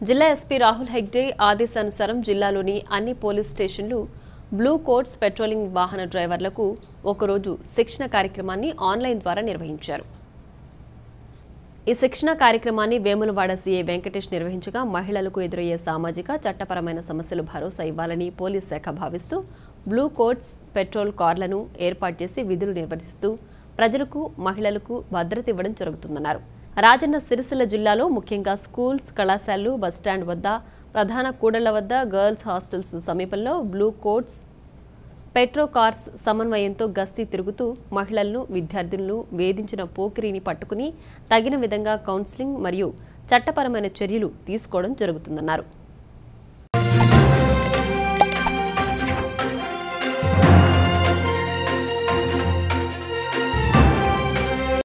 జిల్లా ఎస్పీ రాహుల్ హెగ్డే ఆదేశానుసారం జిల్లాలోని అన్ని పోలీస్ స్టేషన్లు బ్లూ కోట్స్ పెట్రోలింగ్ వాహన డ్రైవర్లకు ఒకరోజు శిక్షణ కార్యక్రమాన్ని ఆన్లైన్ ద్వారా నిర్వహించారు. ఈ శిక్షణ కార్యక్రమాన్ని వేములవాడ సీఏ వెంకటేష్ నిర్వహించగా మహిళలకు ఎదురయ్యే సామాజిక చట్టపరమైన సమస్యలు భరోసా ఇవ్వాలని పోలీస్ శాఖ భావిస్తూ బ్లూ కోట్స్ పెట్రోల్ కార్లను ఏర్పాటు చేసి విధులు నిర్వహిస్తూ ప్రజలకు మహిళలకు భద్రత ఇవ్వడం జరుగుతుందన్నారు. రాజన్న సిరిసిల్ల జిల్లాలో ముఖ్యంగా స్కూల్స్ కళాశాలలు బస్టాండ్ వద్ద ప్రధాన కూడళ్ళ వద్ద గర్ల్స్ హాస్టల్స్ సమీపంలో బ్లూ కోట్స్ పెట్రో కార్స్ సమన్వయంతో గస్తీ తిరుగుతూ మహిళలను విద్యార్థులను వేధించిన పోకిరిని పట్టుకుని తగిన విధంగా కౌన్సిలింగ్ మరియు చట్టపరమైన చర్యలు తీసుకోవడం జరుగుతుందన్నారు.